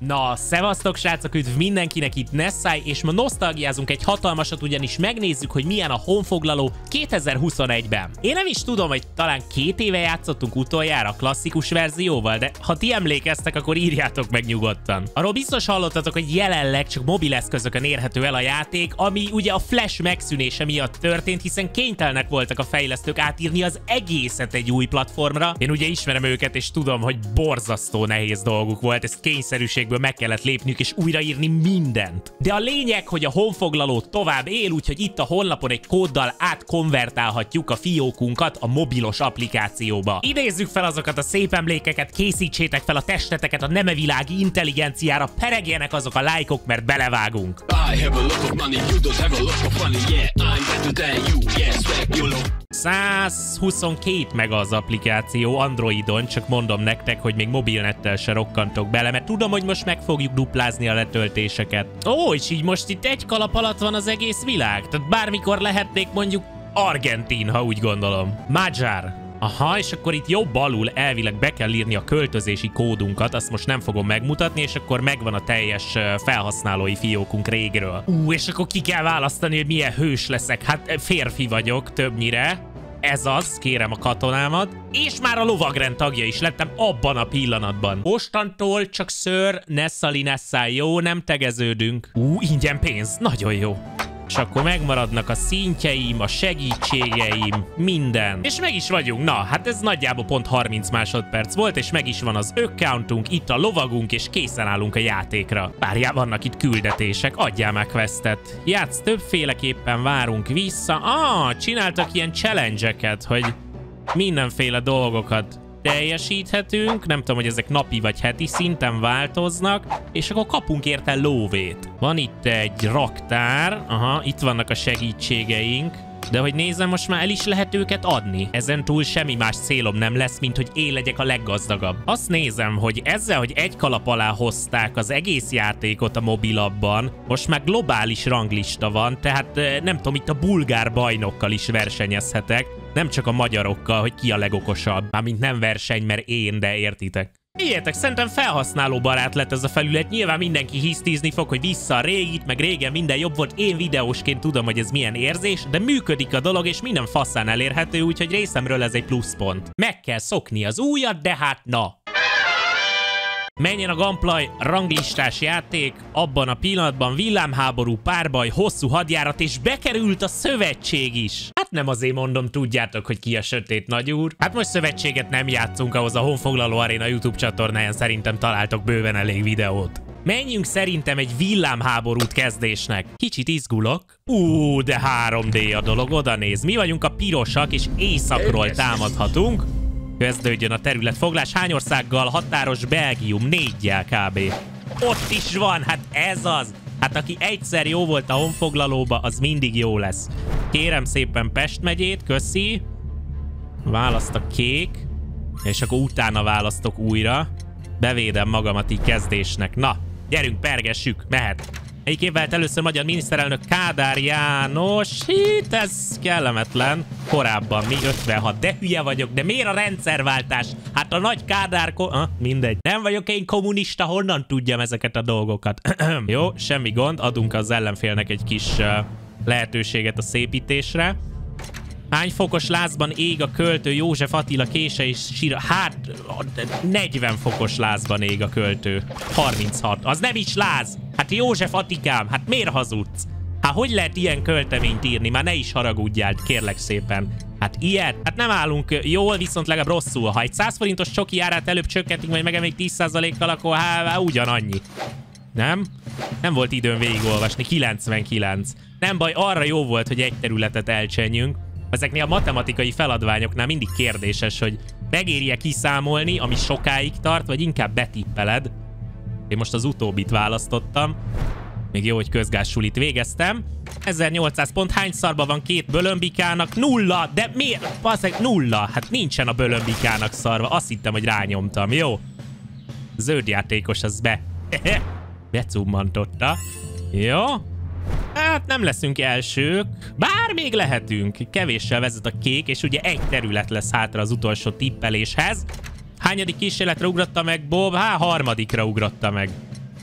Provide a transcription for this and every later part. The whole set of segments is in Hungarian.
Na, szevasztok srácok, üdv mindenkinek itt Nessai, és ma nosztalgiázunk egy hatalmasat, ugyanis megnézzük, hogy milyen a honfoglaló 2021-ben. Én nem is tudom, hogy talán két éve játszottunk utoljára a klasszikus verzióval, de ha ti emlékeztek, akkor írjátok meg nyugodtan. Arról biztos hallottatok, hogy jelenleg csak mobileszközökön érhető el a játék, ami ugye a Flash megszűnése miatt történt, hiszen kénytelenek voltak a fejlesztők átírni az egészet egy új platformra. Én ugye ismerem őket, és tudom, hogy borzasztó nehéz dolguk volt, ezt kényszerűség lehetőségből meg kellett lépniük és újraírni mindent. De a lényeg, hogy a honfoglaló tovább él, úgyhogy itt a honlapon egy kóddal átkonvertálhatjuk a fiókunkat a mobilos applikációba. Idézzük fel azokat a szép emlékeket, készítsétek fel a testeteket a nemevilági intelligenciára, peregjenek azok a lájkok, mert belevágunk. I have a lot of money, you don't have a lot of money, yeah, I'm better than you, yeah, swag, you know. 122 meg az applikáció Androidon, csak mondom nektek, hogy még mobilnettel se rokkantok bele, mert tudom, hogy most meg fogjuk duplázni a letöltéseket. Ó, és így most itt egy kalap alatt van az egész világ? Tehát bármikor lehetnék mondjuk Argentin, ha úgy gondolom. Magyar. Aha, és akkor itt jobb alul elvileg be kell írni a költözési kódunkat, azt most nem fogom megmutatni, és akkor megvan a teljes felhasználói fiókunk régről. Ú, és akkor ki kell választani, hogy milyen hős leszek. Hát férfi vagyok többnyire. Ez az, kérem a katonámat. És már a lovagrend tagja is lettem abban a pillanatban. Mostantól csak ször, Nessali Nessai, jó? Nem tegeződünk. Ú, ingyen pénz, nagyon jó és akkor megmaradnak a szintjeim, a segítségeim, minden. És meg is vagyunk. Na, hát ez nagyjából pont 30 másodperc volt, és meg is van az accountunk, itt a lovagunk, és készen állunk a játékra. Várjál, vannak itt küldetések, adjál meg questet. Játsz többféleképpen, várunk vissza. Ah, csináltak ilyen challenge hogy mindenféle dolgokat teljesíthetünk, nem tudom, hogy ezek napi vagy heti szinten változnak, és akkor kapunk érte lóvét. Van itt egy raktár, aha, itt vannak a segítségeink, de hogy nézem, most már el is lehet őket adni. Ezen túl semmi más célom nem lesz, mint hogy én legyek a leggazdagabb. Azt nézem, hogy ezzel, hogy egy kalap alá hozták az egész játékot a mobilabban, most már globális ranglista van, tehát nem tudom, itt a bulgár bajnokkal is versenyezhetek, nem csak a magyarokkal, hogy ki a legokosabb. Mármint nem verseny, mert én, de értitek. Figyeljetek, szerintem felhasználó barát lett ez a felület. Nyilván mindenki hisztizni fog, hogy vissza a régit, meg régen minden jobb volt. Én videósként tudom, hogy ez milyen érzés, de működik a dolog, és minden faszán elérhető, úgyhogy részemről ez egy pluszpont. Meg kell szokni az újat, de hát na. Menjen a Gunplay ranglistás játék, abban a pillanatban villámháború, párbaj, hosszú hadjárat, és bekerült a szövetség is. Hát nem azért mondom, tudjátok, hogy ki a sötét nagyúr. Hát most szövetséget nem játszunk, ahhoz a Honfoglaló Arena YouTube csatornáján szerintem találtok bőven elég videót. Menjünk szerintem egy villámháborút kezdésnek. Kicsit izgulok. Ú, de 3D a dolog, oda néz. Mi vagyunk a pirosak, és éjszakról támadhatunk. Kezdődjön a területfoglás. Hány országgal határos Belgium? Négyel kb. Ott is van, hát ez az. Hát aki egyszer jó volt a honfoglalóba, az mindig jó lesz. Kérem szépen Pest megyét, köszi. Választ a kék. És akkor utána választok újra. Bevédem magamat így kezdésnek. Na, gyerünk, pergessük, mehet. Melyik évvel először magyar miniszterelnök Kádár János? Hít, ez kellemetlen. Korábban mi 56, de hülye vagyok, de miért a rendszerváltás? Hát a nagy Kádár... Ko ah, mindegy. Nem vagyok én kommunista, honnan tudjam ezeket a dolgokat? Jó, semmi gond, adunk az ellenfélnek egy kis uh, lehetőséget a szépítésre. Hány fokos lázban ég a költő József Attila kése és síra? Hát, 40 fokos lázban ég a költő. 36. Az nem is láz! Hát József Atikám, hát miért hazudsz? Hát hogy lehet ilyen költeményt írni? Már ne is haragudjál, kérlek szépen. Hát ilyet? Hát nem állunk jól, viszont legalább rosszul. Ha egy 100 forintos csoki árát előbb csökkentünk, vagy megemelik 10%-kal, akkor hát ugyanannyi. Nem? Nem volt időm végigolvasni. 99. Nem baj, arra jó volt, hogy egy területet elcsenjünk. Ezeknél a matematikai feladványoknál mindig kérdéses, hogy megérje kiszámolni, ami sokáig tart, vagy inkább betippeled. Én most az utóbbit választottam. Még jó, hogy közgázsulit végeztem. 1800 pont, hány szarba van két bölömbikának? Nulla! De miért? Baszeg, nulla! Hát nincsen a bölömbikának szarva. Azt hittem, hogy rányomtam, jó? Zöld játékos az be. Becummantotta. Jó? Hát nem leszünk elsők, bár még lehetünk. Kevéssel vezet a kék, és ugye egy terület lesz hátra az utolsó tippeléshez. Hányadik kísérletre ugrotta meg Bob? Há, harmadikra ugrotta meg.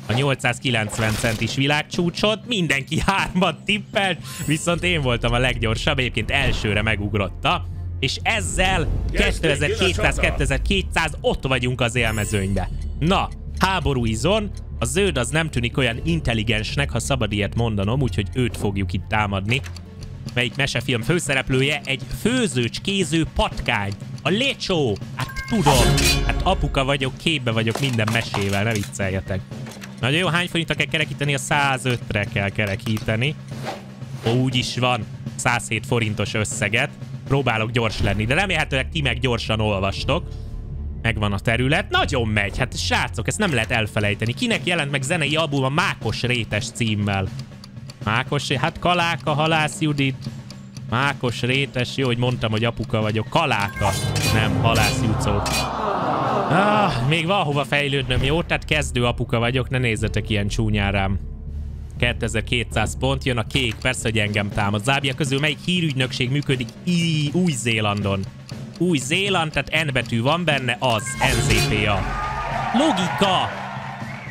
a 890 centis világcsúcsot, mindenki hármat tippelt, viszont én voltam a leggyorsabb, egyébként elsőre megugrotta, és ezzel 2200-2200 ott vagyunk az élmezőnybe. Na, háború izon, a zöld az nem tűnik olyan intelligensnek, ha szabad ilyet mondanom, úgyhogy őt fogjuk itt támadni. Melyik mesefilm főszereplője egy főzőcskéző patkány. A lecsó! Hát tudom, hát apuka vagyok, képbe vagyok minden mesével, ne vicceljetek. Nagyon jó, hány forintra kell kerekíteni? A 105-re kell kerekíteni. Ó, úgy is van. 107 forintos összeget. Próbálok gyors lenni, de remélhetőleg ti meg gyorsan olvastok. Megvan a terület. Nagyon megy. Hát srácok, ezt nem lehet elfelejteni. Kinek jelent meg zenei album a Mákos Rétes címmel? Mákos, hát Kaláka, Halász Judit. Mákos Rétes, jó, hogy mondtam, hogy apuka vagyok. Kaláka, nem Halász Jucó. Ah, még van hova fejlődnöm, jó? Tehát kezdő apuka vagyok, ne nézzetek ilyen csúnyán rám. 2200 pont, jön a kék, persze, hogy engem támad. Zábia közül melyik hírügynökség működik Új-Zélandon? Új-Zéland, tehát N betű van benne, az NZPA. Logika!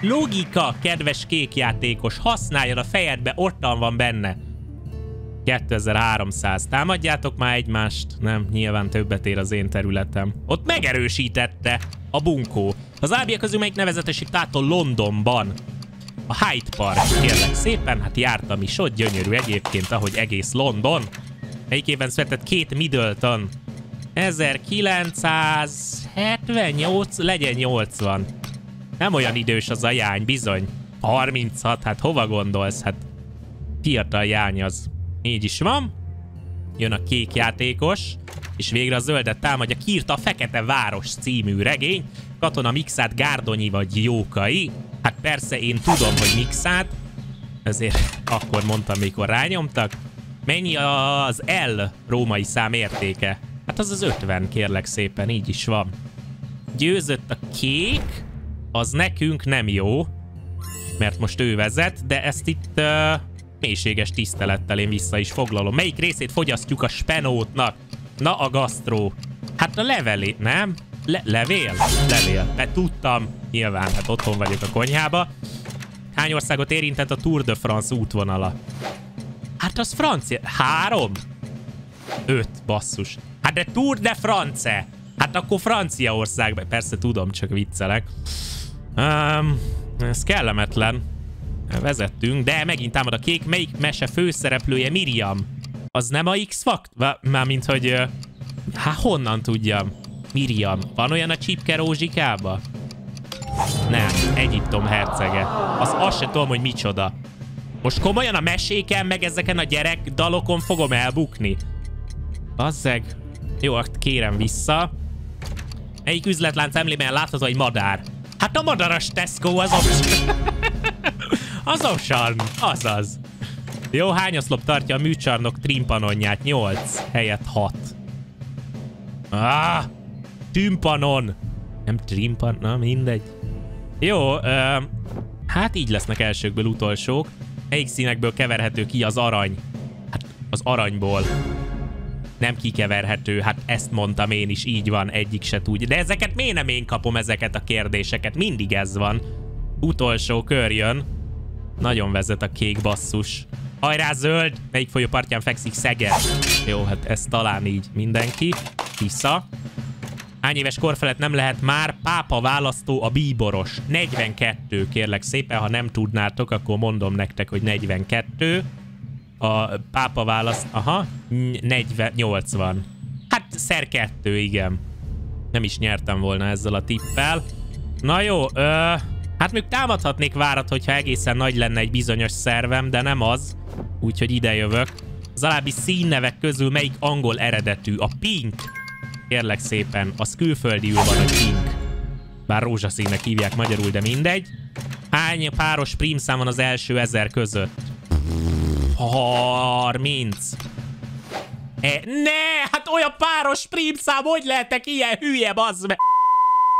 Logika, kedves kékjátékos, használjad a fejedbe, ottan van benne. 2300. Támadjátok már egymást? Nem, nyilván többet ér az én területem. Ott megerősítette a bunkó. Az ábia közül melyik nevezetesik tától Londonban? A Hyde Park, kérlek szépen, hát jártam is ott, gyönyörű egyébként, ahogy egész London. Melyik évben született két Middleton? 1978, legyen 80. Nem olyan idős az a jány, bizony. 36, hát hova gondolsz? Hát fiatal jány az. Így is van. Jön a kék játékos, és végre a zöldet támadja. Kírta a Fekete Város című regény. Katona Mixát, Gárdonyi vagy Jókai. Hát persze én tudom, hogy Mixát. Ezért akkor mondtam, mikor rányomtak. Mennyi az L római szám értéke? Hát az az 50, kérlek szépen, így is van. Győzött a kék, az nekünk nem jó, mert most ő vezet, de ezt itt uh, mélységes tisztelettel én vissza is foglalom. Melyik részét fogyasztjuk a spenótnak? Na, a gasztró. Hát a levelé, nem? Le levél? Levél. Mert tudtam, nyilván, hát otthon vagyok a konyhába. Hány országot érintett a Tour de France útvonala? Hát az francia. Három? Öt, basszus. Hát de Tour de France. Hát akkor Franciaország. Persze tudom, csak viccelek. Um, ez kellemetlen. Vezettünk, de megint támad a kék. Melyik mese főszereplője? Miriam. Az nem a X-Fact? Mármint, hogy... Hát honnan tudjam? Miriam. Van olyan a csipke rózsikába? Nem. Egyiptom hercege. Az azt se tudom, hogy micsoda. Most komolyan a meséken, meg ezeken a gyerek dalokon fogom elbukni. Azzeg. Jó, hát kérem vissza. Melyik üzletlánc emlében látható egy madár? Hát a madaras Tesco az osan. Az osan. Azaz. Jó, hány oszlop tartja a műcsarnok trimpanonját? 8 helyett 6. Ah! Tümpanon! Nem trimpan, na mindegy. Jó, ö, hát így lesznek elsőkből utolsók. Melyik színekből keverhető ki az arany? Hát az aranyból nem kikeverhető, hát ezt mondtam én is, így van, egyik se tudja. De ezeket miért nem én kapom ezeket a kérdéseket? Mindig ez van. Utolsó kör jön. Nagyon vezet a kék basszus. Hajrá zöld! Melyik folyó partján fekszik Szeged? Jó, hát ez talán így mindenki. Vissza. Hány éves kor felett nem lehet már pápa választó a bíboros? 42, kérlek szépen, ha nem tudnátok, akkor mondom nektek, hogy 42 a pápa választ, aha, 40, 80. Hát szer kettő, igen. Nem is nyertem volna ezzel a tippel. Na jó, ö, hát még támadhatnék várat, hogyha egészen nagy lenne egy bizonyos szervem, de nem az. Úgyhogy ide jövök. Az alábbi színnevek közül melyik angol eredetű? A pink. Kérlek szépen, az külföldiül van a pink. Bár rózsaszínnek hívják magyarul, de mindegy. Hány páros prímszám van az első ezer között? 30. E, ne, hát olyan páros prímszám, hogy lehetek ilyen hülye, bazd meg.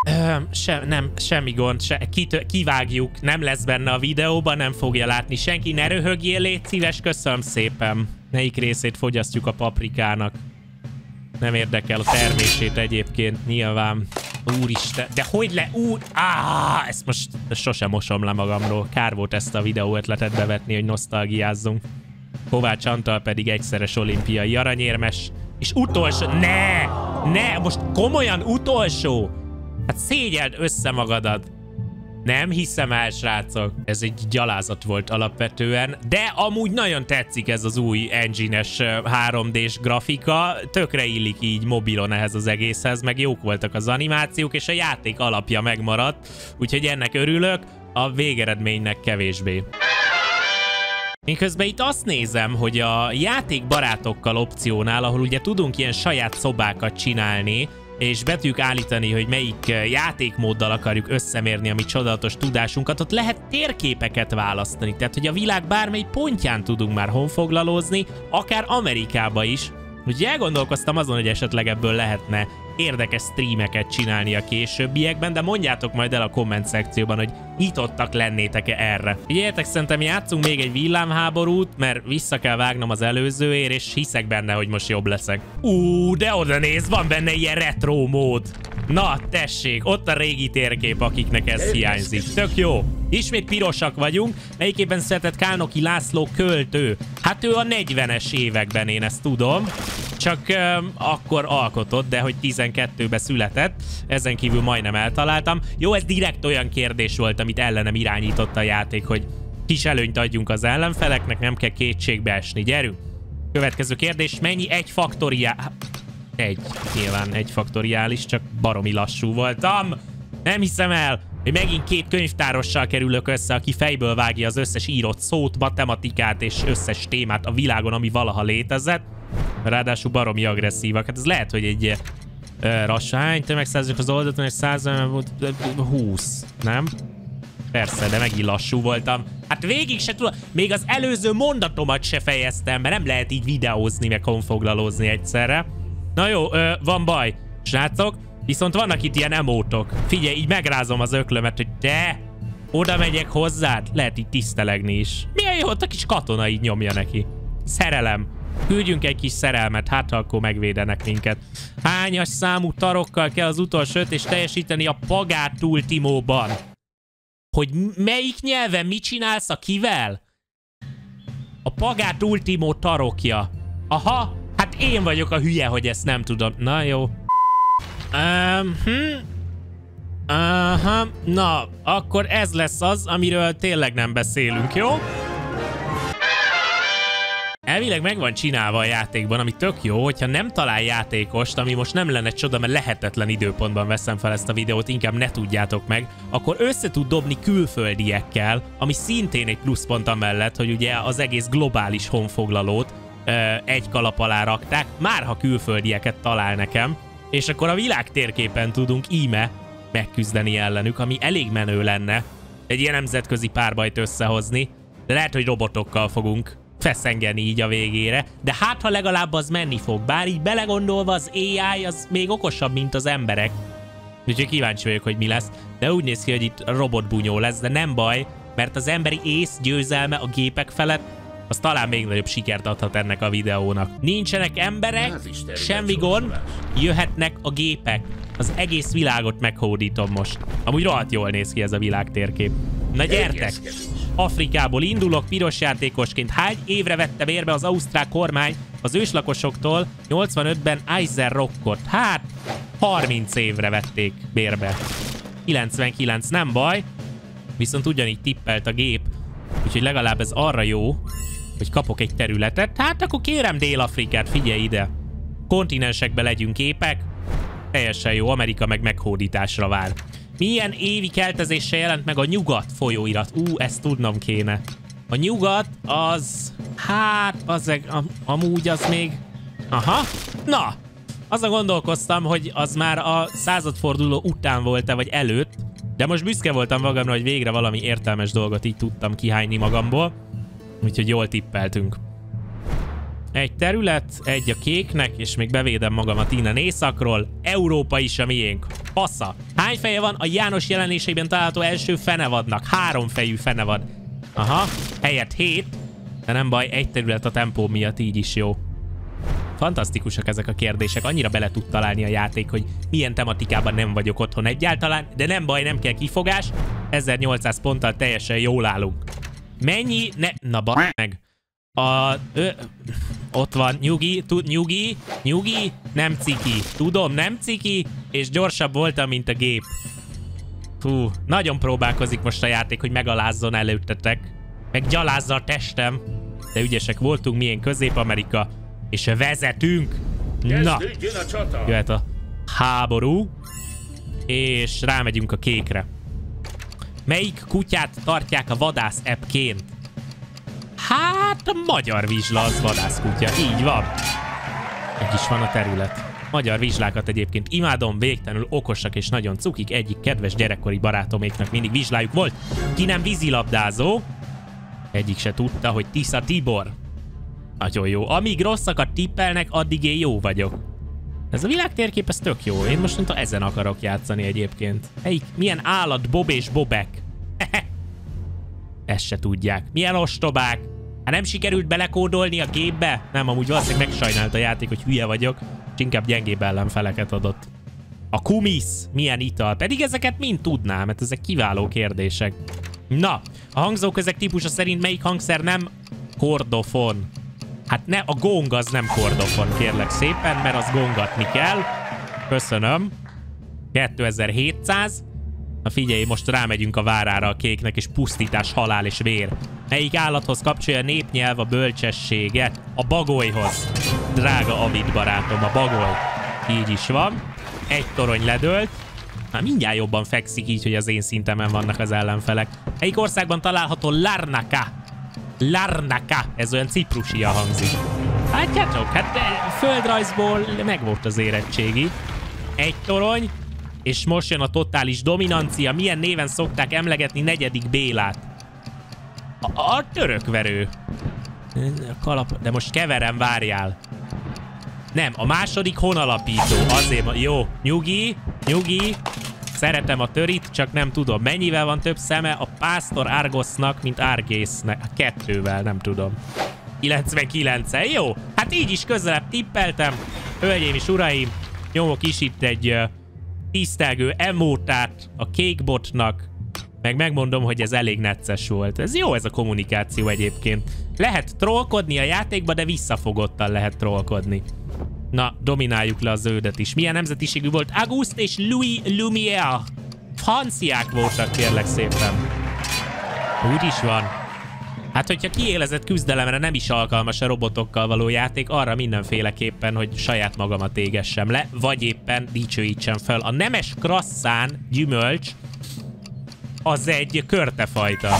Ö, se, nem, semmi gond, se, kit, kivágjuk, nem lesz benne a videóban, nem fogja látni senki, ne röhögjél, légy szíves, köszönöm szépen. Melyik részét fogyasztjuk a paprikának? Nem érdekel a termését egyébként, nyilván. Úristen, de hogy le... Úr... Áh, ezt most sosem mosom le magamról. Kár volt ezt a videó ötletet bevetni, hogy nosztalgiázzunk. Kovács Antal pedig egyszeres olimpiai aranyérmes. És utolsó... Ne! Ne! Most komolyan utolsó! Hát szégyeld össze magadat. Nem hiszem el, srácok. Ez egy gyalázat volt alapvetően, de amúgy nagyon tetszik ez az új engine-es 3D-s grafika. Tökre illik így mobilon ehhez az egészhez, meg jók voltak az animációk, és a játék alapja megmaradt, úgyhogy ennek örülök, a végeredménynek kevésbé. Én közben itt azt nézem, hogy a játékbarátokkal opciónál, ahol ugye tudunk ilyen saját szobákat csinálni, és be tudjuk állítani, hogy melyik eh, játékmóddal akarjuk összemérni a mi csodálatos tudásunkat, ott lehet térképeket választani. Tehát, hogy a világ bármely pontján tudunk már honfoglalózni, akár Amerikába is. Úgyhogy elgondolkoztam azon, hogy esetleg ebből lehetne érdekes streameket csinálni a későbbiekben, de mondjátok majd el a komment szekcióban, hogy nyitottak lennétek-e erre. Figyeljetek, szerintem játszunk még egy villámháborút, mert vissza kell vágnom az előzőért, és hiszek benne, hogy most jobb leszek. Ú, de oda néz, van benne ilyen retro mód. Na, tessék, ott a régi térkép, akiknek ez hiányzik. Tök jó. Ismét pirosak vagyunk, melyikében született Kálnoki László költő. Hát ő a 40-es években, én ezt tudom. Csak um, akkor alkotott, de hogy 12-ben született. Ezen kívül majdnem eltaláltam. Jó, ez direkt olyan kérdés volt, amit ellenem irányított a játék, hogy kis előnyt adjunk az ellenfeleknek, nem kell kétségbe esni. Gyerünk! Következő kérdés, mennyi egy faktoriá... Egy. Nyilván egy faktoriális, csak baromi lassú voltam. Nem hiszem el, hogy megint két könyvtárossal kerülök össze, aki fejből vágja az összes írott szót, matematikát és összes témát a világon, ami valaha létezett. Ráadásul baromi agresszívak. Hát ez lehet, hogy egy uh, rassány tömegszázak az oldaton, és 120, nem? Persze, de megint lassú voltam. Hát végig se tudom, még az előző mondatomat se fejeztem, mert nem lehet így videózni, meg konfoglalózni egyszerre. Na jó, ö, van baj. Srácok, viszont vannak itt ilyen emótok. Figyelj, így megrázom az öklömet, hogy te, oda megyek hozzád, lehet így tisztelegni is. Milyen jó, ott a kis katona így nyomja neki. Szerelem. Küldjünk egy kis szerelmet, hát akkor megvédenek minket. Hányas számú tarokkal kell az utolsó és teljesíteni a Pagát Ultimóban? Hogy melyik nyelven mit csinálsz a kivel? A Pagát Ultimó tarokja. Aha, Hát én vagyok a hülye, hogy ezt nem tudom. Na jó. Um, hm. Aha, na, akkor ez lesz az, amiről tényleg nem beszélünk, jó? Elvileg meg van csinálva a játékban, ami tök jó, hogyha nem talál játékost, ami most nem lenne csoda, mert lehetetlen időpontban veszem fel ezt a videót, inkább ne tudjátok meg, akkor össze tud dobni külföldiekkel, ami szintén egy pluszpont amellett, hogy ugye az egész globális honfoglalót egy kalap alá rakták, már ha külföldieket talál nekem, és akkor a világ térképen tudunk íme megküzdeni ellenük, ami elég menő lenne egy ilyen nemzetközi párbajt összehozni, de lehet, hogy robotokkal fogunk feszengeni így a végére, de hát ha legalább az menni fog, bár így belegondolva az AI az még okosabb, mint az emberek. Úgyhogy kíváncsi vagyok, hogy mi lesz, de úgy néz ki, hogy itt robotbunyó lesz, de nem baj, mert az emberi ész győzelme a gépek felett az talán még nagyobb sikert adhat ennek a videónak. Nincsenek emberek, semmi gond, jöhetnek a gépek. Az egész világot meghódítom most. Amúgy rohadt jól néz ki ez a világ térkép. Na gyertek! Afrikából indulok piros játékosként. Hány évre vette bérbe az ausztrál kormány az őslakosoktól 85-ben Eiser Rockot? Hát, 30 évre vették bérbe. 99, nem baj. Viszont ugyanígy tippelt a gép. Úgyhogy legalább ez arra jó, hogy kapok egy területet. Hát akkor kérem Dél-Afrikát, figyelj ide. Kontinensekbe legyünk képek. Teljesen jó, Amerika meg meghódításra vár. Milyen évi keltezéssel jelent meg a nyugat folyóirat? Ú, ezt tudnom kéne. A nyugat az... Hát, az am, amúgy az még... Aha. Na, azon gondolkoztam, hogy az már a századforduló után volt-e, vagy előtt, de most büszke voltam magamra, hogy végre valami értelmes dolgot így tudtam kihányni magamból. Úgyhogy jól tippeltünk. Egy terület, egy a kéknek, és még bevédem magamat innen északról. Európa is a miénk. Passza. Hány feje van a János jelenéseiben található első fenevadnak? Három fejű fenevad. Aha, helyett hét. De nem baj, egy terület a tempó miatt így is jó. Fantasztikusak ezek a kérdések, annyira bele tud találni a játék, hogy milyen tematikában nem vagyok otthon egyáltalán, de nem baj, nem kell kifogás, 1800 ponttal teljesen jól állunk. Mennyi? Ne, na ba meg. A... Ö, ott van, nyugi, tud, nyugi, nyugi, nem ciki. Tudom, nem ciki, és gyorsabb voltam, mint a gép. Hú, nagyon próbálkozik most a játék, hogy megalázzon előttetek. Meg gyalázza a testem. De ügyesek voltunk, milyen Közép-Amerika. És vezetünk. Na, jöhet a háború. És rámegyünk a kékre. Melyik kutyát tartják a vadász appként? Hát a magyar vizsla az vadászkutya, így van. Egy is van a terület. Magyar vizslákat egyébként imádom, végtelenül okosak és nagyon cukik. Egyik kedves gyerekkori barátoméknak mindig vizslájuk volt. Ki nem vízilabdázó? Egyik se tudta, hogy Tisza Tibor. Nagyon jó. Amíg rosszakat tippelnek, addig én jó vagyok. Ez a világtérkép, ez tök jó. Én most ezen akarok játszani egyébként. Melyik? Milyen állat Bob és Bobek? Ezt se tudják. Milyen ostobák? Hát nem sikerült belekódolni a gépbe? Nem, amúgy valószínűleg megsajnált a játék, hogy hülye vagyok, és inkább gyengébb ellenfeleket adott. A kumisz, milyen ital? Pedig ezeket mind tudnám, mert ezek kiváló kérdések. Na, a hangzóközek típusa szerint melyik hangszer nem kordofon? Hát ne, a gong az nem kordofon, kérlek szépen, mert az gongatni kell. Köszönöm. 2700. Na figyelj, most rámegyünk a várára a kéknek, és pusztítás, halál és vér. Melyik állathoz kapcsolja a népnyelv a bölcsességet? A bagolyhoz. Drága Avid barátom, a bagoly. Így is van. Egy torony ledőlt. Már mindjárt jobban fekszik így, hogy az én szintemen vannak az ellenfelek. Melyik országban található Larnaka? Larnaka. Ez olyan ciprusia hangzik. Látjátok? Hát földrajzból megvolt az érettségi. Egy torony, és most jön a totális dominancia. Milyen néven szokták emlegetni negyedik Bélát? A, a törökverő. A kalap... De most keverem, várjál. Nem, a második honalapító. Azért, jó, nyugi, nyugi. Szeretem a törit, csak nem tudom. Mennyivel van több szeme a Pásztor Argosnak, mint Argésznek? Kettővel, nem tudom. 99 -en. Jó, hát így is közelebb tippeltem. Hölgyeim és uraim, nyomok is itt egy uh, tisztelgő emótát a kékbotnak, meg megmondom, hogy ez elég necces volt. Ez jó ez a kommunikáció egyébként. Lehet trollkodni a játékba, de visszafogottan lehet trollkodni. Na, domináljuk le a zöldet is. Milyen nemzetiségű volt Auguste és Louis Lumière? Franciák voltak, kérlek szépen. Úgy is van. Hát, hogyha kiélezett küzdelemre nem is alkalmas a robotokkal való játék, arra mindenféleképpen, hogy saját magamat égessem le, vagy éppen dicsőítsem fel. A nemes krasszán gyümölcs az egy körtefajta.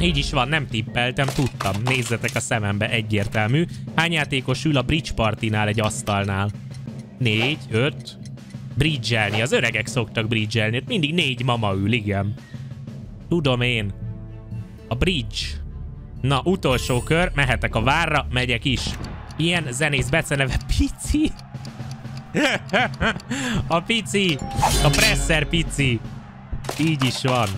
Így is van, nem tippeltem, tudtam. Nézzetek a szemembe, egyértelmű. Hány játékos ül a bridge partinál egy asztalnál? Négy, öt. Bridgelni, az öregek szoktak bridgelni. Mindig négy mama ül, igen. Tudom én. A bridge. Na, utolsó kör, mehetek a várra, megyek is. Ilyen zenész beceneve Pici. a Pici. A Presser Pici. Így is van.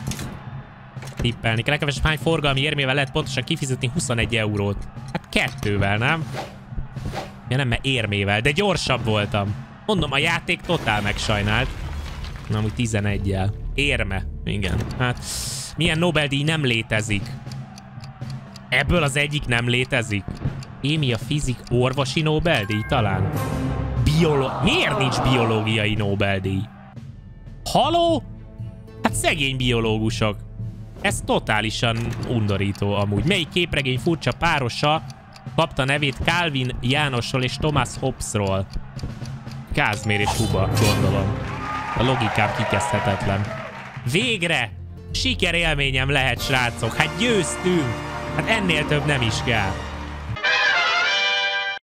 Tippelni kell. Legkevesebb hány forgalmi érmével lehet pontosan kifizetni 21 eurót. Hát kettővel, nem? Ja nem, mert érmével, de gyorsabb voltam. Mondom, a játék totál megsajnált. Na, úgy 11-jel. Érme. Igen. Hát, milyen Nobel-díj nem létezik. Ebből az egyik nem létezik. Kémia, fizik, orvosi Nobel-díj talán? Biolo... Miért nincs biológiai Nobel-díj? Haló? Hát szegény biológusok. Ez totálisan undorító amúgy. Melyik képregény furcsa párosa kapta nevét Calvin Jánosról és Thomas Hobbesról? Kázmér és Huba, gondolom. A logikám kikezdhetetlen. Végre! Sikerélményem lehet, srácok. Hát győztünk! Hát ennél több nem is kell.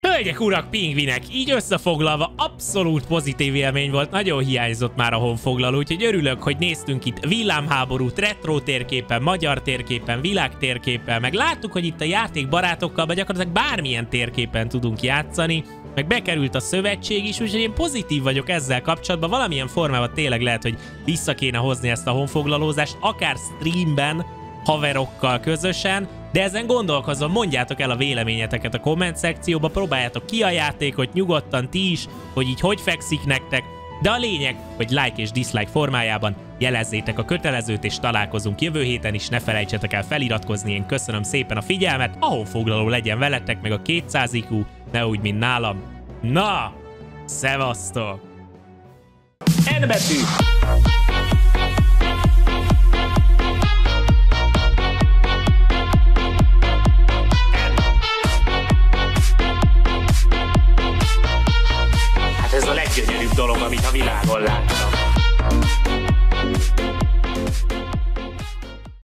Hölgyek, urak, pingvinek, így összefoglalva abszolút pozitív élmény volt, nagyon hiányzott már a honfoglaló, úgyhogy örülök, hogy néztünk itt villámháborút, retro térképen, magyar térképen, világ térképen, meg láttuk, hogy itt a játékbarátokkal, vagy gyakorlatilag bármilyen térképen tudunk játszani, meg bekerült a szövetség is, úgyhogy én pozitív vagyok ezzel kapcsolatban, valamilyen formában tényleg lehet, hogy vissza kéne hozni ezt a honfoglalózást, akár streamben, haverokkal közösen, De ezen gondolkozom, mondjátok el a véleményeteket a komment szekcióba, próbáljátok ki a játékot nyugodtan ti is, hogy így hogy fekszik nektek, de a lényeg, hogy like és dislike formájában jelezzétek a kötelezőt, és találkozunk jövő héten is, ne felejtsetek el feliratkozni, én köszönöm szépen a figyelmet, a honfoglaló legyen veletek, meg a 200 IQ, ne úgy, mint nálam. Na, szevasztok! N betű! Dolog, amit a világon láttam.